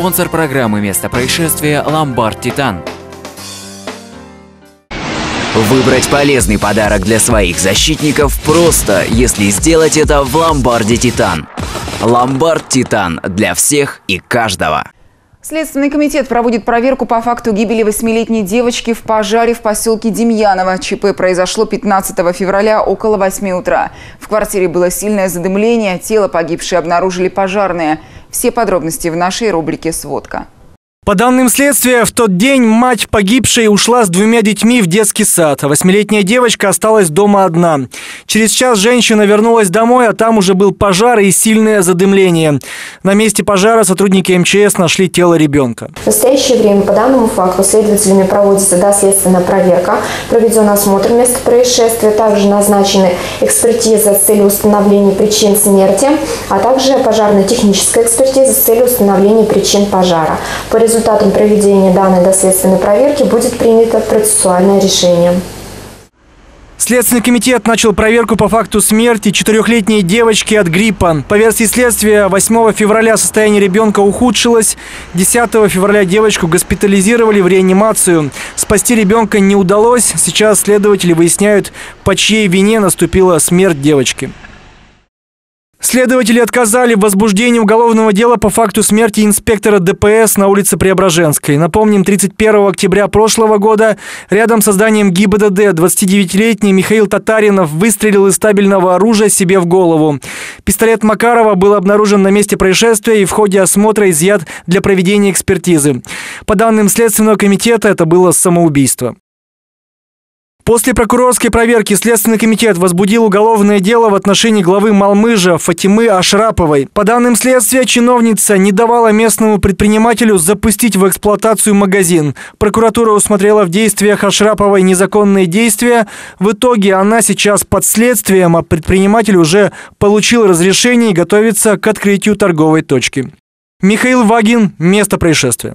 Спонсор программы «Место происшествия» «Ломбард Титан». Выбрать полезный подарок для своих защитников просто, если сделать это в «Ломбарде Титан». «Ломбард Титан» для всех и каждого. Следственный комитет проводит проверку по факту гибели восьмилетней девочки в пожаре в поселке Демьяново. ЧП произошло 15 февраля около 8 утра. В квартире было сильное задымление, тело погибшей обнаружили пожарные. Все подробности в нашей рубрике «Сводка». По данным следствия, в тот день мать погибшей ушла с двумя детьми в детский сад, а восьмилетняя девочка осталась дома одна. Через час женщина вернулась домой, а там уже был пожар и сильное задымление. На месте пожара сотрудники МЧС нашли тело ребенка. В настоящее время по данному факту следователями проводится доследственная проверка, проведен осмотр места происшествия, также назначены экспертиза с целью установления причин смерти, а также пожарно-техническая экспертиза с целью установления причин пожара. По результатам проведения данной доследственной проверки будет принято процессуальное решение. Следственный комитет начал проверку по факту смерти четырехлетней девочки от гриппа. По версии следствия, 8 февраля состояние ребенка ухудшилось. 10 февраля девочку госпитализировали в реанимацию. Спасти ребенка не удалось. Сейчас следователи выясняют, по чьей вине наступила смерть девочки. Следователи отказали в возбуждении уголовного дела по факту смерти инспектора ДПС на улице Преображенской. Напомним, 31 октября прошлого года рядом с зданием ГИБДД 29-летний Михаил Татаринов выстрелил из стабильного оружия себе в голову. Пистолет Макарова был обнаружен на месте происшествия и в ходе осмотра изъят для проведения экспертизы. По данным Следственного комитета, это было самоубийство. После прокурорской проверки Следственный комитет возбудил уголовное дело в отношении главы Малмыжа Фатимы Ашраповой. По данным следствия, чиновница не давала местному предпринимателю запустить в эксплуатацию магазин. Прокуратура усмотрела в действиях Ашраповой незаконные действия. В итоге она сейчас под следствием, а предприниматель уже получил разрешение и готовится к открытию торговой точки. Михаил Вагин. Место происшествия.